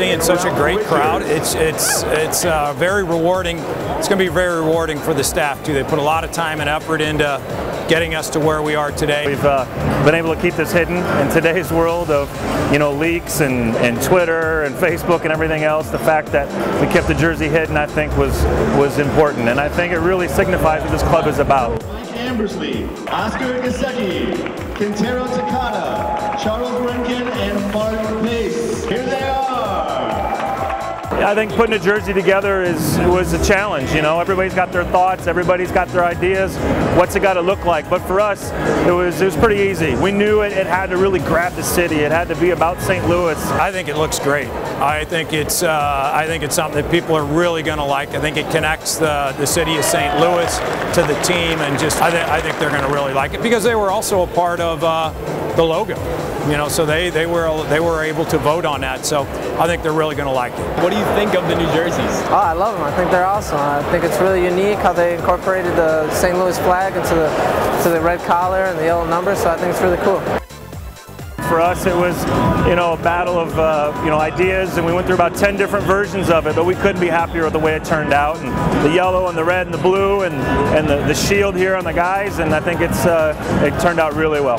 seeing such a great crowd. It's it's it's uh, very rewarding. It's going to be very rewarding for the staff too. They put a lot of time and effort into getting us to where we are today. We've uh, been able to keep this hidden in today's world of you know leaks and, and Twitter and Facebook and everything else. The fact that we kept the jersey hidden, I think, was was important, and I think it really signifies what this club is about. Mike Ambersley, Oscar Gasecki, Kentaro Takada, I think putting a jersey together is was a challenge. You know, everybody's got their thoughts, everybody's got their ideas. What's it got to look like? But for us, it was it was pretty easy. We knew it, it had to really grab the city. It had to be about St. Louis. I think it looks great. I think it's uh, I think it's something that people are really going to like. I think it connects the, the city of St. Louis to the team, and just I, th- I think they're going to really like it because they were also a part of uh, the logo. You know, so they, they were they were able to vote on that. So I think they're really going to like it. What do you think of the new jerseys? Oh, I love them. I think they're awesome. I think it's really unique how they incorporated the St. Louis flag into the to the red collar and the yellow numbers. So I think it's really cool. For us, it was, you know, a battle of, uh, you know, ideas, and we went through about 10 different versions of it, but we couldn't be happier with the way it turned out. And the yellow and the red and the blue and, and the, the shield here on the guys, and I think it's, uh, it turned out really well.